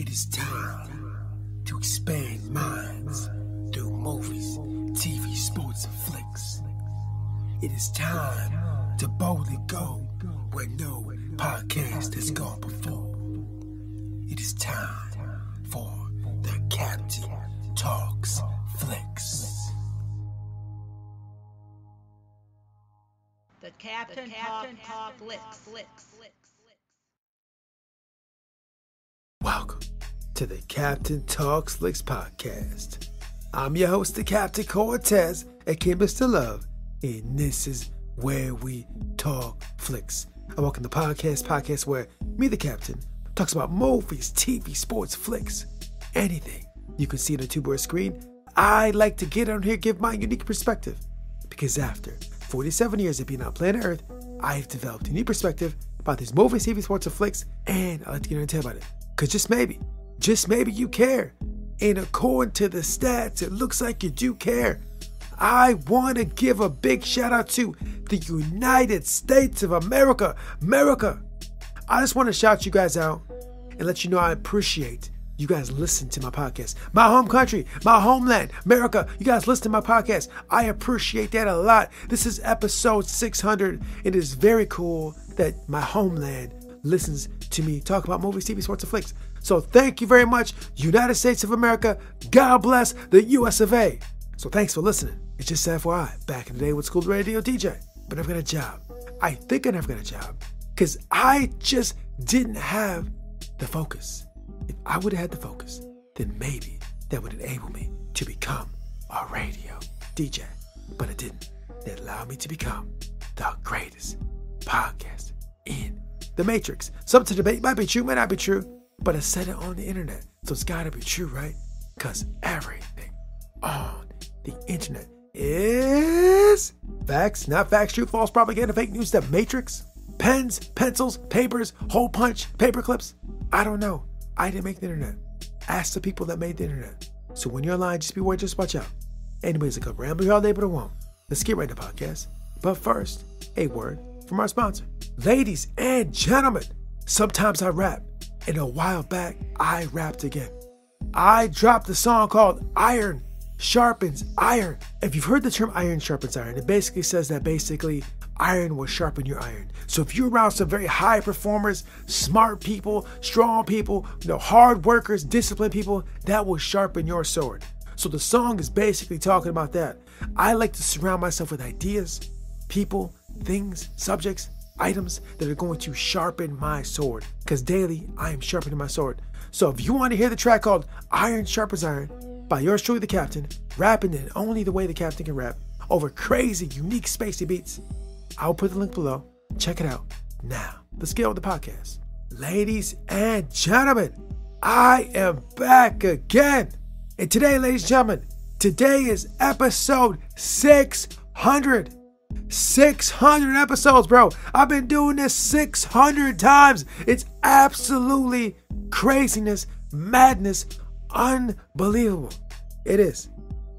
It is time to expand minds through movies, TV, sports, and flicks. It is time to boldly go where no podcast has gone before. It is time for the Captain Talks Flicks. The Captain, the Captain Talk, Talk Flicks. Flicks. Welcome to the Captain Talks Flicks podcast. I'm your host, the Captain Quartez, aka Mr. Love, and this is where we talk flicks. I welcome the podcast, podcast where me, the Captain, talks about movies, TV, sports, flicks, anything you can see on a two-word screen. I like to get on here, give my unique perspective, because after 47 years of being on planet Earth, I've developed a new perspective about these movies, TV, sports, and flicks, and I like to get on and tell about it. Because just maybe, just maybe you care. And according to the stats, it looks like you do care. I want to give a big shout out to the United States of America. America. I just want to shout you guys out and let you know I appreciate you guys listen to my podcast. My home country, my homeland, America. You guys listen to my podcast. I appreciate that a lot. This is episode 600. It is very cool that my homeland listens to me talk about movies, TV, sports, and flicks. So thank you very much, United States of America. God bless the US of A. So thanks for listening. It's just FYI, back in the day with school radio DJ, but I've got a job. I think I never got a job because I just didn't have the focus. If I would have had the focus, then maybe that would enable me to become a radio DJ. But it didn't. That allowed me to become the greatest podcast in the Matrix. Some to debate might be true, might not be true, but I said it on the internet, so it's gotta be true, right? Because everything on the internet is facts, not facts, true, false, propaganda, fake news, the Matrix. Pens, pencils, papers, hole punch, paper clips. I don't know. I didn't make the internet. Ask the people that made the internet. So when you're online, just be aware, just watch out. Anyways, I could ramble here all day, but I won't. Let's get right to the podcast. But first, a word from our sponsor. Ladies and gentlemen, sometimes I rap, and a while back, I rapped again. I dropped a song called Iron Sharpens Iron. If you've heard the term iron sharpens iron, it basically says that basically iron will sharpen your iron. So if you're around some very high performers, smart people, strong people, you know, hard workers, disciplined people, that will sharpen your sword. So the song is basically talking about that. I like to surround myself with ideas, people, things, subjects, items that are going to sharpen my sword. Because daily, I am sharpening my sword. So if you want to hear the track called Iron Sharpens Iron by yours truly, the Captain, rapping in only the way the Captain can rap over crazy, unique, spacey beats, I'll put the link below. Check it out. Now, let's with the podcast. Ladies and gentlemen, I am back again. And today, ladies and gentlemen, today is episode 600. 600 episodes, bro. I've been doing this 600 times. It's absolutely craziness, madness, unbelievable. It is.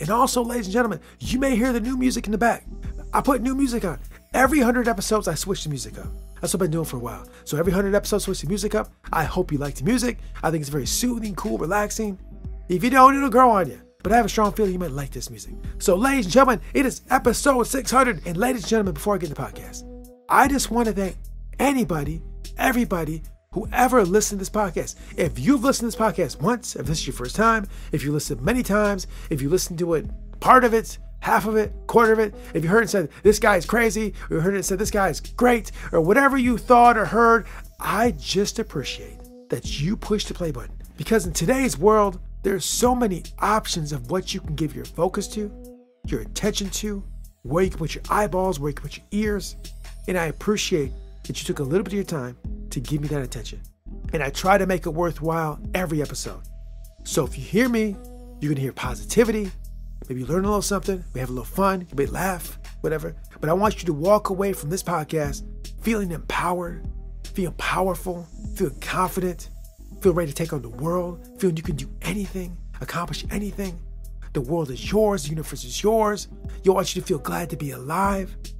And also, ladies and gentlemen, you may hear the new music in the back. I put new music on. Every 100 episodes, I switch the music up. That's what I've been doing for a while. So every 100 episodes, switch the music up. I hope you like the music. I think it's very soothing, cool, relaxing. If you don't, it'll grow on you but I have a strong feeling you might like this music. So, ladies and gentlemen, it is episode 600. And, ladies and gentlemen, before I get into the podcast, I just want to thank anybody, everybody who ever listened to this podcast. If you've listened to this podcast once, if this is your first time, if you listened many times, if you listened to it, part of it, half of it, quarter of it, if you heard it said, this guy is crazy, or you heard it said, this guy is great, or whatever you thought or heard, I just appreciate that you push the play button. Because in today's world, there's so many options of what you can give your focus to, your attention to, where you can put your eyeballs, where you can put your ears. And I appreciate that you took a little bit of your time to give me that attention. And I try to make it worthwhile every episode. So if you hear me, you're gonna hear positivity. Maybe you learn a little something, maybe have a little fun, you may laugh, whatever. But I want you to walk away from this podcast feeling empowered, feeling powerful, feeling confident, feel ready to take on the world, feeling you can do anything, accomplish anything. The world is yours, the universe is yours. You want you to feel glad to be alive. You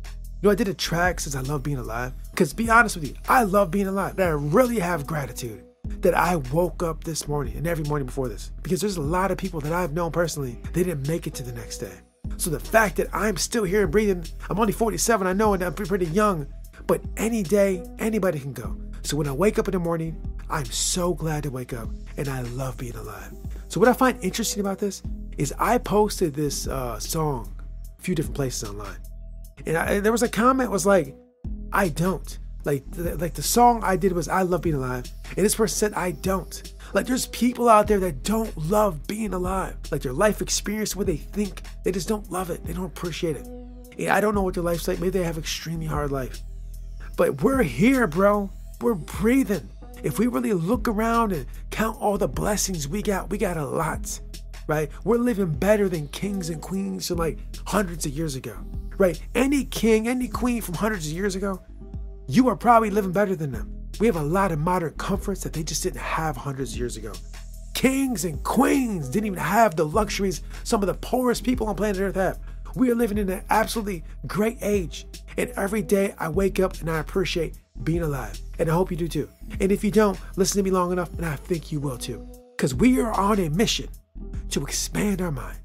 know, I did a track since I love being alive. Because be honest with you, I love being alive. And I really have gratitude that I woke up this morning and every morning before this. Because there's a lot of people that I've known personally, they didn't make it to the next day. So the fact that I'm still here and breathing, I'm only 47, I know, and I'm pretty young, but any day, anybody can go. So when I wake up in the morning, I'm so glad to wake up and I love being alive. So what I find interesting about this is I posted this uh, song a few different places online. And, I, there was a comment was like, I don't. Like, like the song I did was I love being alive. And this person said, I don't. Like, there's people out there that don't love being alive. Like, their life experience, what they think, they just don't love it. They don't appreciate it. And I don't know what their life's like. Maybe they have extremely hard life. But we're here, bro. We're breathing. If we really look around and count all the blessings we got, we got a lot, right? We're living better than kings and queens from like hundreds of years ago, right? Any king, any queen from hundreds of years ago, you are probably living better than them. We have a lot of modern comforts that they just didn't have hundreds of years ago. Kings and queens didn't even have the luxuries some of the poorest people on planet Earth have. We are living in an absolutely great age. And every day I wake up and I appreciate being alive. And I hope you do too. And if you don't, listen to me long enough, and I think you will too. Because we are on a mission to expand our mind,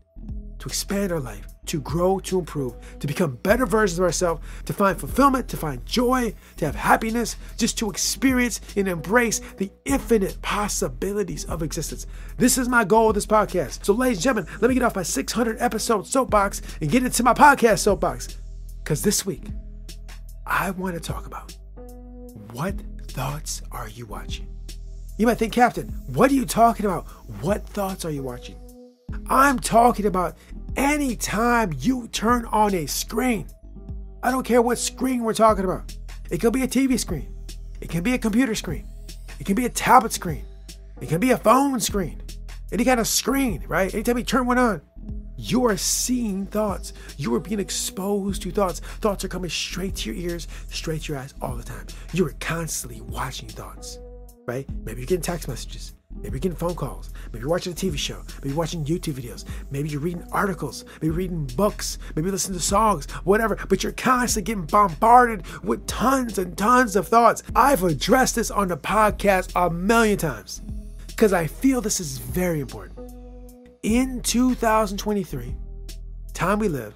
to expand our life, to grow, to improve, to become better versions of ourselves, to find fulfillment, to find joy, to have happiness, just to experience and embrace the infinite possibilities of existence. This is my goal with this podcast. So, ladies and gentlemen, let me get off my 600 episode soapbox and get into my podcast soapbox. Because this week, I want to talk about what thoughts are you watching? You might think, Captain, what are you talking about? What thoughts are you watching? I'm talking about anytime you turn on a screen. I don't care what screen we're talking about. It could be a TV screen, it can be a computer screen, it can be a tablet screen, it can be a phone screen, any kind of screen, right? Anytime you turn one on, you are seeing thoughts. You are being exposed to thoughts. Thoughts are coming straight to your ears, straight to your eyes all the time. You are constantly watching thoughts, right? Maybe you're getting text messages. Maybe you're getting phone calls. Maybe you're watching a TV show. Maybe you're watching YouTube videos. Maybe you're reading articles. Maybe you're reading books. Maybe listening to songs, whatever. But you're constantly getting bombarded with tons and tons of thoughts. I've addressed this on the podcast a million times because I feel this is very important in 2023, time we live,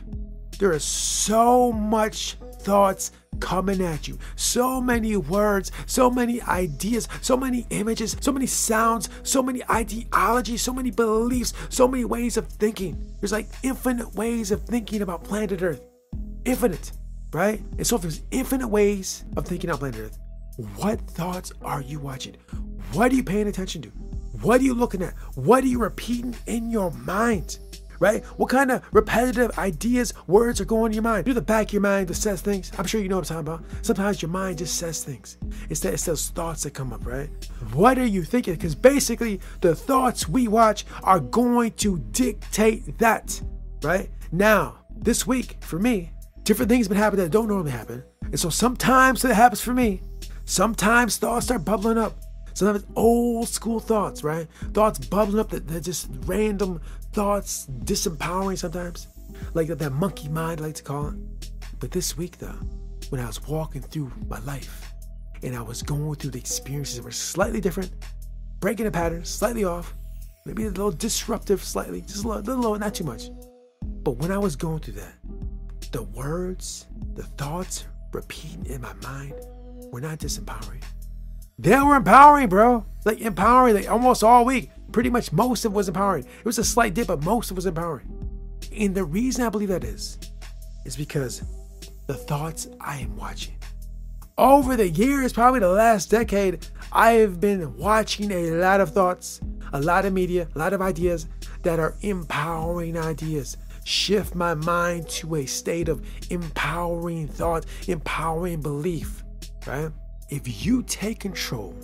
there is so much thoughts coming at you. So many words, so many ideas, so many images, so many sounds, so many ideologies, so many beliefs, so many ways of thinking. There's like infinite ways of thinking about planet Earth. Infinite, right? And so if there's infinite ways of thinking about planet Earth, what thoughts are you watching? What are you paying attention to? What are you looking at? What are you repeating in your mind? Right? What kind of repetitive ideas, words are going in your mind? Through the back of your mind that says things. I'm sure you know what I'm talking about. Sometimes your mind just says things. It's, that, it's those thoughts that come up, right? What are you thinking? Because basically, the thoughts we watch are going to dictate that, right? Now, this week, for me, different things been happening that don't normally happen. And so sometimes that happens for me. Sometimes thoughts start bubbling up. Sometimes old school thoughts, right? Thoughts bubbling up that they're just random thoughts, disempowering sometimes. Like that monkey mind, I like to call it. But this week, though, when I was walking through my life and I was going through the experiences that were slightly different, breaking the pattern, slightly off, maybe a little disruptive, slightly, just a little, little low, not too much. But when I was going through that, the words, the thoughts repeating in my mind were not disempowering. They were empowering, bro. Like empowering, like almost all week. Pretty much most of it was empowering. It was a slight dip, but most of it was empowering. And the reason I believe that is, is because the thoughts I am watching. Over the years, probably the last decade, I have been watching a lot of thoughts, a lot of media, a lot of ideas that are empowering ideas. Shift my mind to a state of empowering thought, empowering belief, right? If you take control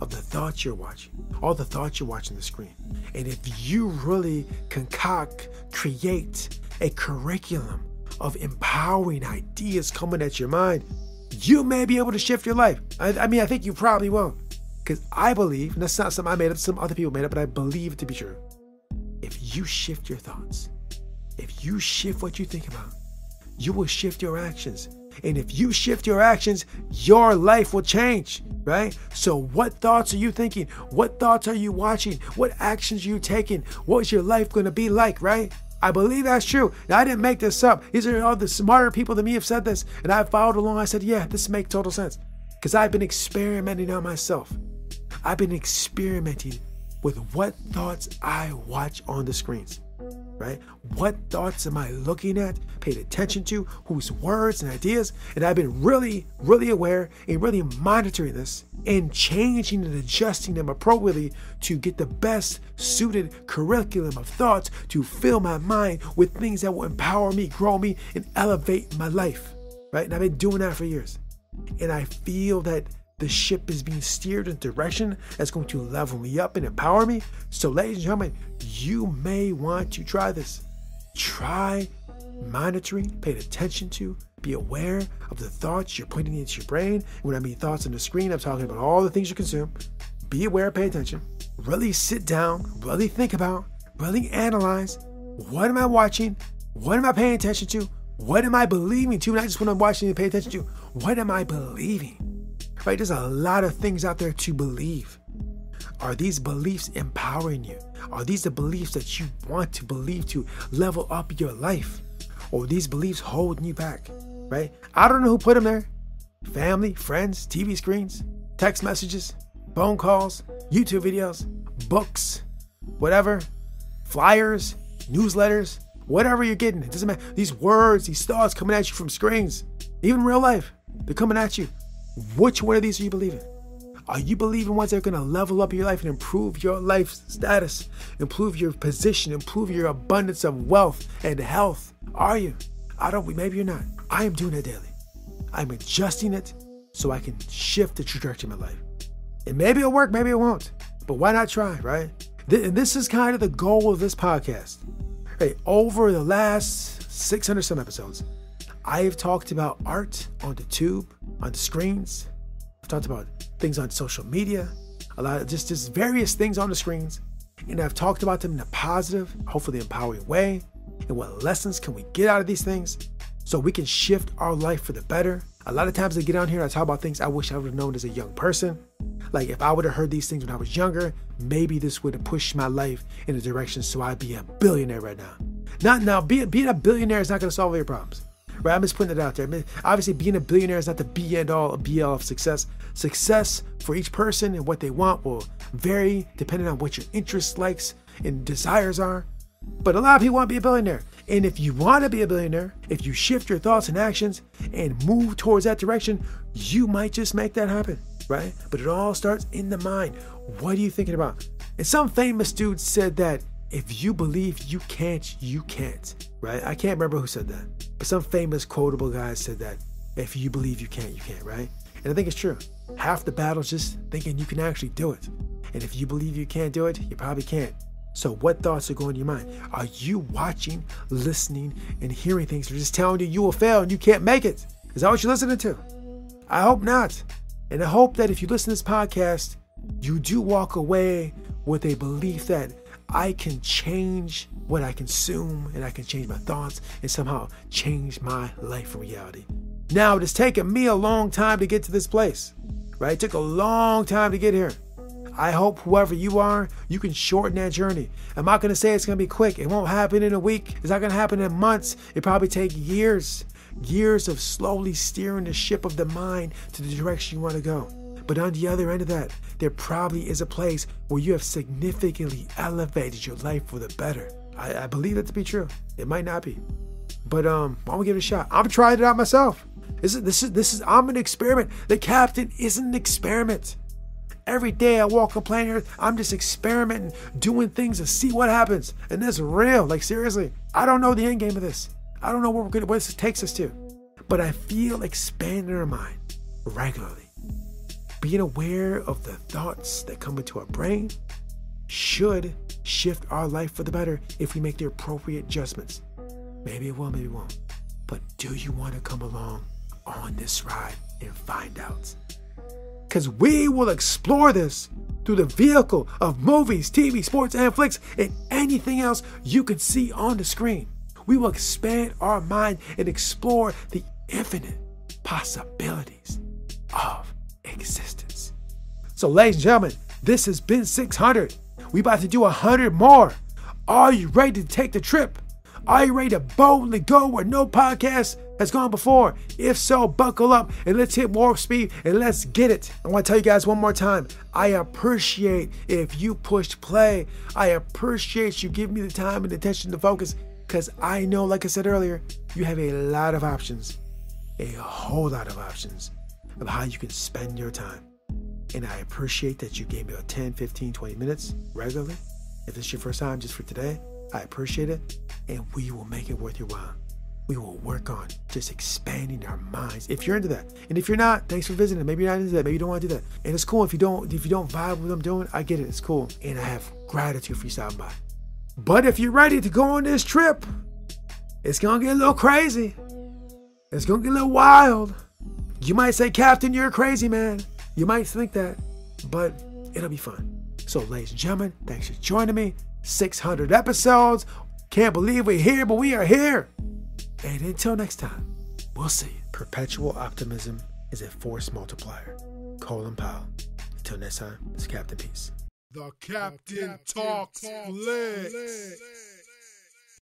of the thoughts you're watching, all the thoughts you're watching the screen, and if you really concoct, create a curriculum of empowering ideas coming at your mind, you may be able to shift your life. I, I mean, I think you probably will. Because I believe, and that's not something I made up, some other people made up, but I believe it to be true. If you shift your thoughts, if you shift what you think about, you will shift your actions And if you shift your actions, your life will change, right? So, what thoughts are you thinking? What thoughts are you watching? What actions are you taking? What's your life going to be like, right? I believe that's true. Now, I didn't make this up. These are all the smarter people than me have said this. And I followed along. I said, yeah, this makes total sense. Because I've been experimenting on myself. I've been experimenting with what thoughts I watch on the screens right? What thoughts am I looking at, paid attention to, whose words and ideas? And I've been really, really aware and really monitoring this and changing and adjusting them appropriately to get the best suited curriculum of thoughts to fill my mind with things that will empower me, grow me, and elevate my life, right? And I've been doing that for years. And I feel that the ship is being steered in a direction that's going to level me up and empower me. So, ladies and gentlemen, you may want to try this. Try monitoring, paying attention to, be aware of the thoughts you're putting into your brain. When I mean thoughts on the screen, I'm talking about all the things you consume. Be aware, pay attention. Really sit down, really think about, really analyze what am I watching? What am I paying attention to? What am I believing to? Not just what I'm watching and pay attention to. What am I believing? Right? There's a lot of things out there to believe. Are these beliefs empowering you? Are these the beliefs that you want to believe to level up your life? Or these beliefs holding you back? Right? I don't know who put them there. Family, friends, TV screens, text messages, phone calls, YouTube videos, books, whatever, flyers, newsletters, whatever you're getting. It doesn't matter. These words, these thoughts coming at you from screens, even real life, they're coming at you. Which one of these are you believing? Are you believing ones that are going to level up your life and improve your life status, improve your position, improve your abundance of wealth and health? Are you? I don't, maybe you're not. I am doing it daily. I'm adjusting it so I can shift the trajectory of my life. And maybe it'll work, maybe it won't. But why not try, right? And this is kind of the goal of this podcast. Hey, over the last 600 some episodes, I have talked about art on the tube, on the screens. I've talked about things on social media, a lot of just, just various things on the screens. And I've talked about them in a positive, hopefully empowering way. And what lessons can we get out of these things so we can shift our life for the better? A lot of times I get on here and I talk about things I wish I would have known as a young person. Like if I would have heard these things when I was younger, maybe this would have pushed my life in a direction so I'd be a billionaire right now. Not now, being, being a billionaire is not going to solve all your problems. Right? I'm just putting it out there. I mean, obviously, being a billionaire is not the be and all, be all of success. Success for each person and what they want will vary depending on what your interests, likes, and desires are. But a lot of people want to be a billionaire. And if you want to be a billionaire, if you shift your thoughts and actions and move towards that direction, you might just make that happen, right? But it all starts in the mind. What are you thinking about? And some famous dude said that if you believe you can't, you can't, right? I can't remember who said that, but some famous quotable guy said that if you believe you can't, you can't, right? And I think it's true. Half the battle's just thinking you can actually do it. And if you believe you can't do it, you probably can't. So, what thoughts are going to your mind? Are you watching, listening, and hearing things that are just telling you you will fail and you can't make it? Is that what you're listening to? I hope not. And I hope that if you listen to this podcast, you do walk away with a belief that I can change what I consume and I can change my thoughts and somehow change my life reality. Now, it has taken me a long time to get to this place, right? It took a long time to get here. I hope whoever you are, you can shorten that journey. I'm not going to say it's going to be quick. It won't happen in a week. It's not going to happen in months. It probably take years, years of slowly steering the ship of the mind to the direction you want to go. But on the other end of that, there probably is a place where you have significantly elevated your life for the better. I, I believe that to be true. It might not be. But um, why don't we give it a shot? I'm trying it out myself. This is this is this is I'm an experiment. The captain isn't an experiment. Every day I walk on planet Earth, I'm just experimenting, doing things to see what happens. And that's real. Like seriously. I don't know the end game of this. I don't know where we're gonna where this takes us to. But I feel expanding our mind regularly being aware of the thoughts that come into our brain should shift our life for the better if we make the appropriate adjustments. Maybe it will, maybe it won't. But do you want to come along on this ride and find out? Because we will explore this through the vehicle of movies, TV, sports, and flicks, and anything else you can see on the screen. We will expand our mind and explore the infinite possibilities of existence. So, ladies and gentlemen, this has been 600. We about to do 100 more. Are you ready to take the trip? Are you ready to boldly go where no podcast has gone before? If so, buckle up and let's hit warp speed and let's get it. I want to tell you guys one more time. I appreciate if you pushed play. I appreciate you giving me the time and attention to focus because I know, like I said earlier, you have a lot of options, a whole lot of options of how you can spend your time. And I appreciate that you gave me a 10, 15, 20 minutes regularly. If this is your first time just for today, I appreciate it. And we will make it worth your while. We will work on just expanding our minds. If you're into that, and if you're not, thanks for visiting. Maybe you're not into that. Maybe you don't want to do that. And it's cool if you don't. If you don't vibe with what I'm doing, I get it. It's cool, and I have gratitude for you stopping by. But if you're ready to go on this trip, it's gonna get a little crazy. It's gonna get a little wild. You might say, Captain, you're a crazy man. You might think that, but it'll be fun. So, ladies and gentlemen, thanks for joining me. 600 episodes. Can't believe we're here, but we are here. And until next time, we'll see you. Perpetual optimism is a force multiplier. Colin Powell. Until next time, it's Captain Peace. The Captain, Talks Flicks.